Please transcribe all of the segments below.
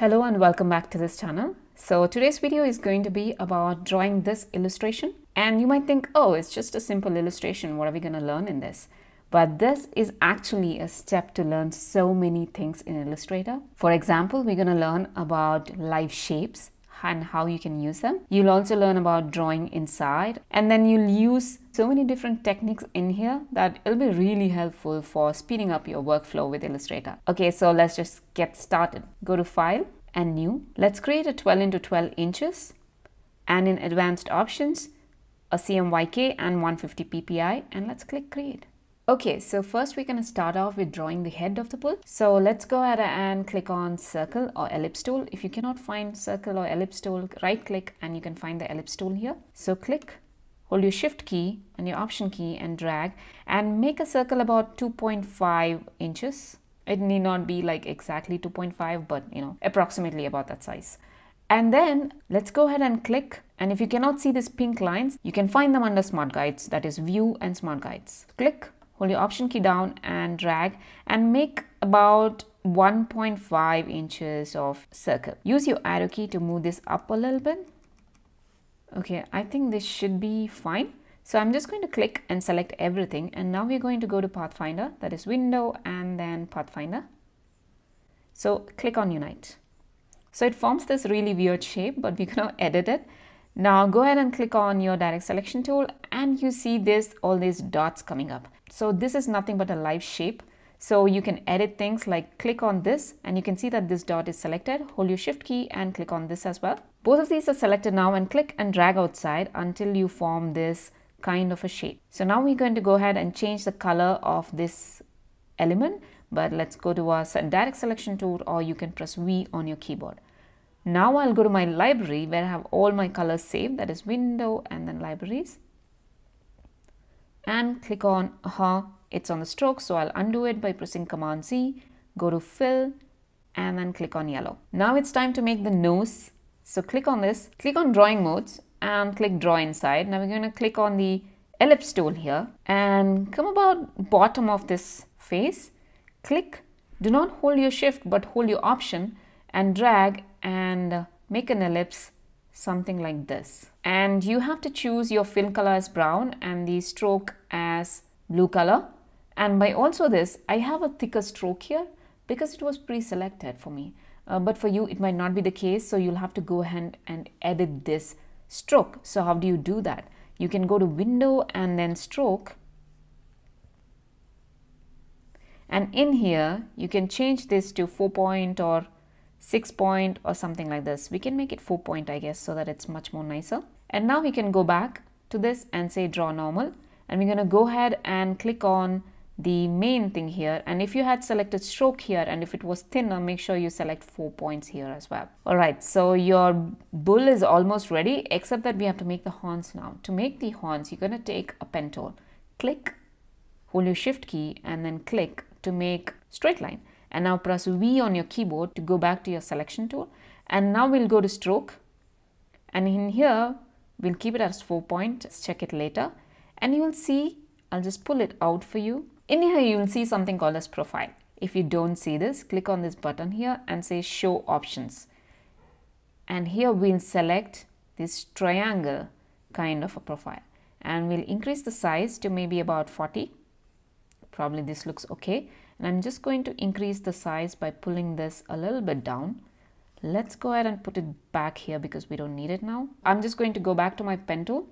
Hello and welcome back to this channel. So today's video is going to be about drawing this illustration. And you might think, oh, it's just a simple illustration. What are we going to learn in this? But this is actually a step to learn so many things in Illustrator. For example, we're going to learn about live shapes and how you can use them. You'll also learn about drawing inside and then you'll use so many different techniques in here that it'll be really helpful for speeding up your workflow with Illustrator. Okay, so let's just get started. Go to File and New. Let's create a 12 into 12 inches and in Advanced Options, a CMYK and 150 ppi and let's click Create. Okay, so first we're going to start off with drawing the head of the bull. So let's go ahead and click on circle or ellipse tool. If you cannot find circle or ellipse tool, right click and you can find the ellipse tool here. So click, hold your shift key and your option key and drag and make a circle about 2.5 inches. It need not be like exactly 2.5, but you know, approximately about that size. And then let's go ahead and click. And if you cannot see these pink lines, you can find them under Smart Guides, that is View and Smart Guides. Click hold your option key down and drag and make about 1.5 inches of circle. Use your arrow key to move this up a little bit. Okay, I think this should be fine. So I'm just going to click and select everything and now we're going to go to Pathfinder that is window and then Pathfinder. So click on unite. So it forms this really weird shape but we can edit it. Now go ahead and click on your direct selection tool and you see this all these dots coming up. So this is nothing but a live shape. So you can edit things like click on this and you can see that this dot is selected. Hold your shift key and click on this as well. Both of these are selected now and click and drag outside until you form this kind of a shape. So now we're going to go ahead and change the color of this element. But let's go to our direct selection tool or you can press V on your keyboard. Now I'll go to my library where I have all my colors saved that is window and then libraries and click on aha it's on the stroke so I'll undo it by pressing command Z go to fill and then click on yellow. Now it's time to make the nose. So click on this click on drawing modes and click draw inside. Now we're going to click on the ellipse tool here and come about bottom of this face. Click do not hold your shift but hold your option and drag and make an ellipse something like this. And you have to choose your fill color as brown and the stroke as blue color. And by also this I have a thicker stroke here because it was pre-selected for me. Uh, but for you it might not be the case so you'll have to go ahead and edit this stroke. So how do you do that? You can go to window and then stroke. And in here you can change this to 4 point or 6 point or something like this. We can make it 4 point I guess so that it's much more nicer. And now we can go back to this and say draw normal. And we're going to go ahead and click on the main thing here. And if you had selected stroke here and if it was thinner make sure you select four points here as well. All right so your bull is almost ready except that we have to make the horns now. To make the horns you're going to take a pen tool click hold your shift key and then click to make straight line and now press V on your keyboard to go back to your selection tool. And now we'll go to stroke. And in here we'll keep it as 4 point. Let's check it later. And you will see I'll just pull it out for you. In here you will see something called as profile. If you don't see this click on this button here and say show options. And here we'll select this triangle kind of a profile. And we'll increase the size to maybe about 40 probably this looks okay and I'm just going to increase the size by pulling this a little bit down. Let's go ahead and put it back here because we don't need it now. I'm just going to go back to my pen tool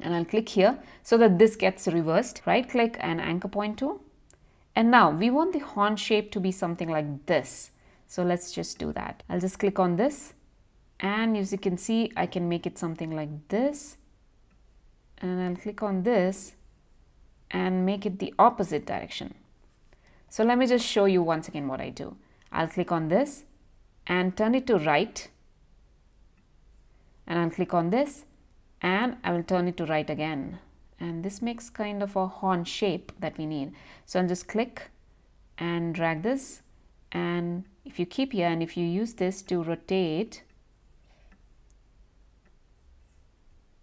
and I'll click here so that this gets reversed. Right click and anchor point tool. And now we want the horn shape to be something like this. So let's just do that. I'll just click on this and as you can see I can make it something like this and I'll click on this and make it the opposite direction. So let me just show you once again what I do. I'll click on this and turn it to right and I'll click on this and I will turn it to right again and this makes kind of a horn shape that we need. So I'll just click and drag this and if you keep here and if you use this to rotate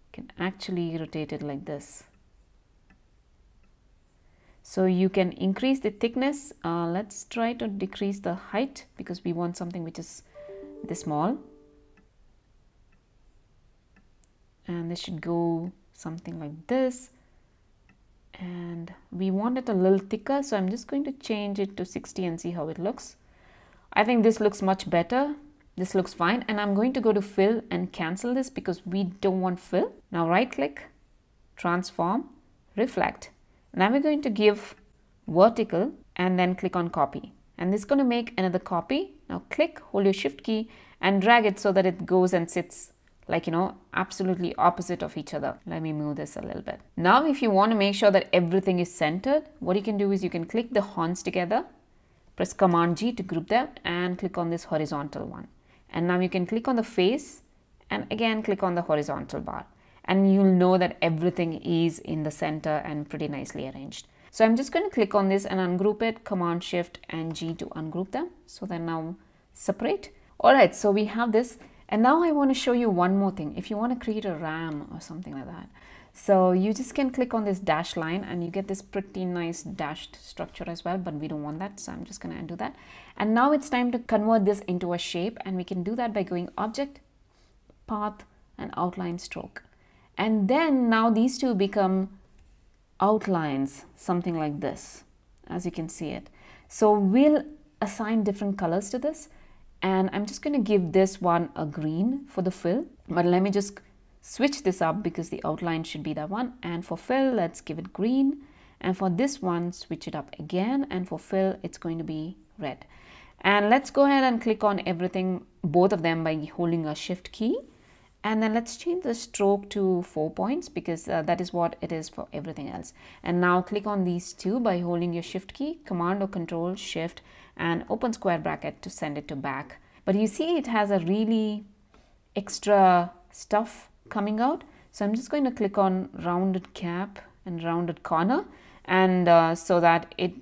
you can actually rotate it like this. So you can increase the thickness. Uh, let's try to decrease the height because we want something which is this small. And this should go something like this. And we want it a little thicker so I'm just going to change it to 60 and see how it looks. I think this looks much better. This looks fine. And I'm going to go to fill and cancel this because we don't want fill. Now right click transform reflect now we're going to give vertical and then click on copy. And this is going to make another copy. Now click hold your shift key and drag it so that it goes and sits like you know absolutely opposite of each other. Let me move this a little bit. Now if you want to make sure that everything is centered what you can do is you can click the horns together. Press command G to group them and click on this horizontal one. And now you can click on the face and again click on the horizontal bar and you'll know that everything is in the center and pretty nicely arranged so I'm just going to click on this and ungroup it command shift and G to ungroup them so they're now separate alright so we have this and now I want to show you one more thing. If you want to create a RAM or something like that. So you just can click on this dash line and you get this pretty nice dashed structure as well, but we don't want that. So I'm just going to undo that. And now it's time to convert this into a shape and we can do that by going object, path and outline stroke. And then now these two become outlines, something like this, as you can see it. So we'll assign different colors to this and I'm just going to give this one a green for the fill. But let me just switch this up because the outline should be that one. And for fill let's give it green. And for this one switch it up again. And for fill it's going to be red. And let's go ahead and click on everything both of them by holding a shift key and then let's change the stroke to four points because uh, that is what it is for everything else. And now click on these two by holding your shift key command or control shift and open square bracket to send it to back. But you see it has a really extra stuff coming out. So I'm just going to click on rounded cap and rounded corner. And uh, so that it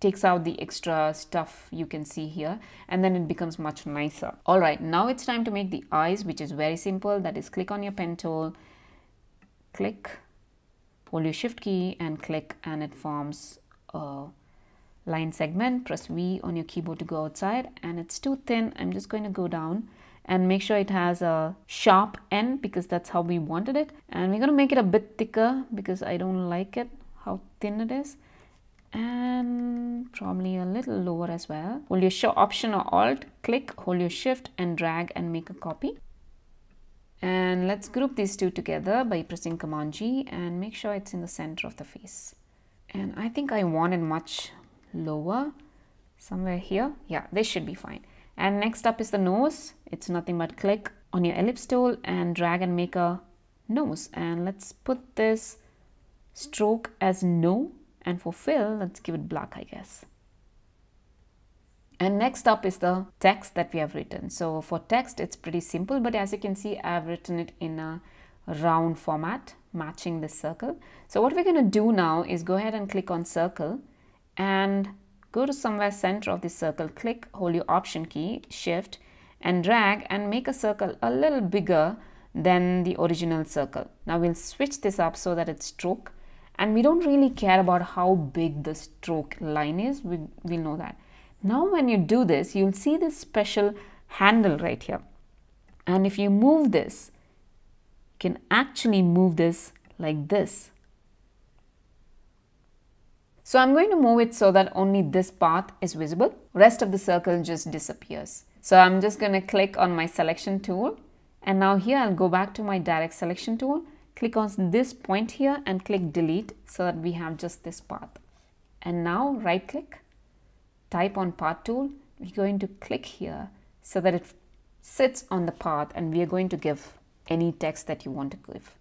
takes out the extra stuff you can see here and then it becomes much nicer. Alright, now it's time to make the eyes which is very simple. That is click on your pen tool, click, hold your shift key and click and it forms a line segment. Press V on your keyboard to go outside and it's too thin. I'm just going to go down and make sure it has a sharp end because that's how we wanted it. And we're going to make it a bit thicker because I don't like it how thin it is and probably a little lower as well. Hold your show option or alt, click, hold your shift and drag and make a copy. And let's group these two together by pressing Command G and make sure it's in the center of the face. And I think I want it much lower, somewhere here. Yeah, this should be fine. And next up is the nose. It's nothing but click on your ellipse tool and drag and make a nose. And let's put this stroke as no and for fill, let's give it black, I guess. And next up is the text that we have written. So for text, it's pretty simple, but as you can see, I've written it in a round format, matching this circle. So what we're going to do now is go ahead and click on circle and go to somewhere center of the circle, click, hold your option key, shift and drag and make a circle a little bigger than the original circle. Now we'll switch this up so that it's stroke and we don't really care about how big the stroke line is. We, we'll know that. Now when you do this you'll see this special handle right here. And if you move this you can actually move this like this. So I'm going to move it so that only this path is visible. Rest of the circle just disappears. So I'm just going to click on my selection tool. And now here I'll go back to my direct selection tool click on this point here and click delete so that we have just this path. And now right click, type on path tool, we're going to click here so that it sits on the path and we are going to give any text that you want to give.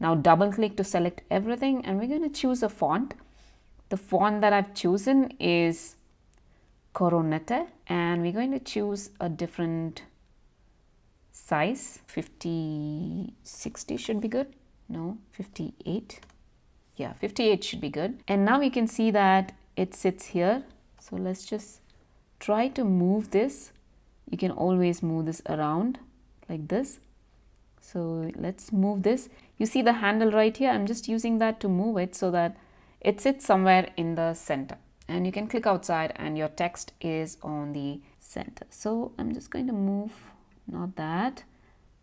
Now double click to select everything and we're going to choose a font. The font that I've chosen is Coronete and we're going to choose a different size 50 60 should be good no 58 yeah 58 should be good. And now we can see that it sits here. So let's just try to move this. You can always move this around like this. So let's move this. You see the handle right here? I'm just using that to move it so that it sits somewhere in the center. And you can click outside and your text is on the center. So i'm just going to move not that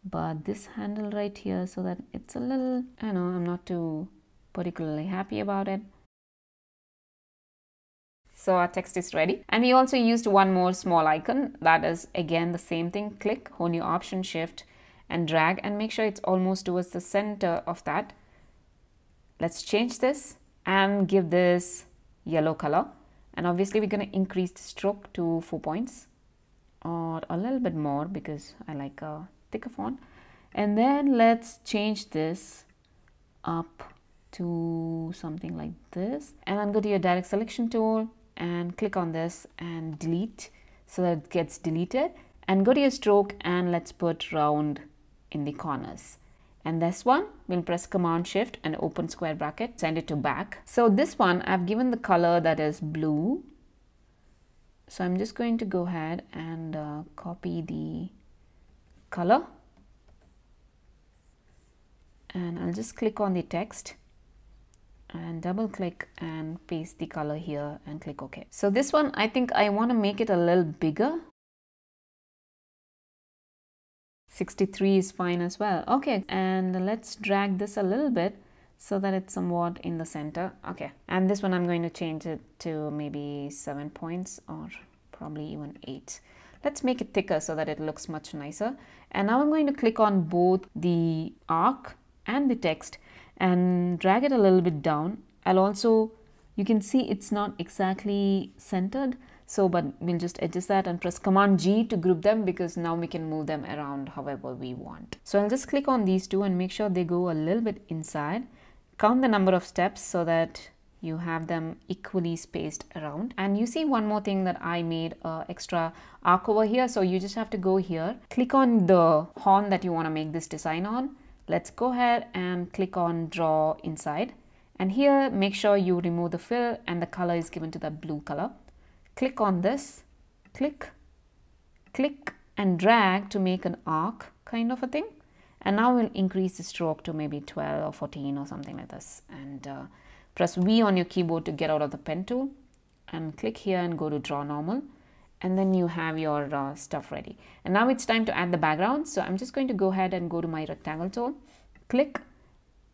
but this handle right here so that it's a little I know I'm not too particularly happy about it. So our text is ready. And we also used one more small icon. That is again the same thing. Click hold your option shift and drag and make sure it's almost towards the center of that. Let's change this and give this yellow color. And obviously we're going to increase the stroke to four points or a little bit more because I like a thicker font and then let's change this up to something like this. And then go to your direct selection tool and click on this and delete so that it gets deleted. And go to your stroke and let's put round in the corners. And this one we'll press command shift and open square bracket send it to back. So this one I've given the color that is blue. So I'm just going to go ahead and uh, copy the color and I'll just click on the text and double click and paste the color here and click OK. So this one I think I want to make it a little bigger 63 is fine as well. Okay, and let's drag this a little bit so that it's somewhat in the center. Okay, and this one I'm going to change it to maybe 7 points or probably even 8. Let's make it thicker so that it looks much nicer. And now I'm going to click on both the arc and the text and drag it a little bit down. I'll also, you can see it's not exactly centered. So, but we'll just adjust that and press Command G to group them because now we can move them around however we want. So I'll just click on these two and make sure they go a little bit inside. Count the number of steps so that you have them equally spaced around. And you see one more thing that I made uh, extra arc over here. So you just have to go here click on the horn that you want to make this design on. Let's go ahead and click on draw inside. And here make sure you remove the fill and the color is given to the blue color. Click on this, click, click and drag to make an arc kind of a thing. And now we'll increase the stroke to maybe 12 or 14 or something like this. And uh, press V on your keyboard to get out of the pen tool and click here and go to draw normal. And then you have your uh, stuff ready. And now it's time to add the background. So I'm just going to go ahead and go to my rectangle tool, click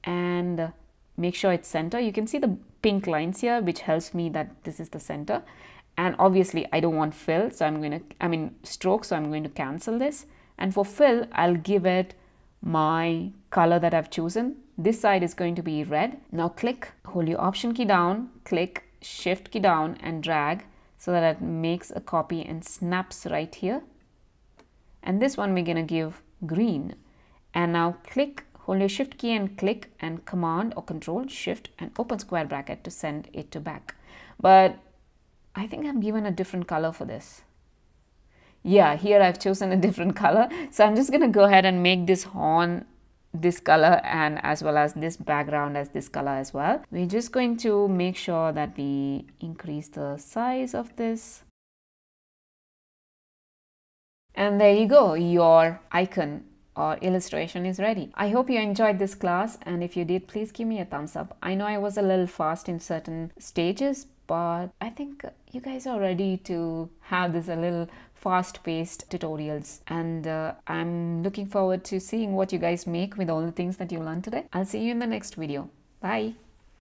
and make sure it's center. You can see the pink lines here, which helps me that this is the center and obviously I don't want fill so I'm going to I mean stroke so I'm going to cancel this and for fill I'll give it my color that I've chosen this side is going to be red now click hold your option key down click shift key down and drag so that it makes a copy and snaps right here and this one we're to give green and now click hold your shift key and click and command or control shift and open square bracket to send it to back but I think I'm given a different color for this. Yeah, here I've chosen a different color. So I'm just to go ahead and make this horn this color and as well as this background as this color as well. We're just going to make sure that we increase the size of this. And there you go, your icon or illustration is ready. I hope you enjoyed this class and if you did, please give me a thumbs up. I know I was a little fast in certain stages, but I think you guys are ready to have this a little fast paced tutorials and uh, I'm looking forward to seeing what you guys make with all the things that you learned today. I'll see you in the next video. Bye.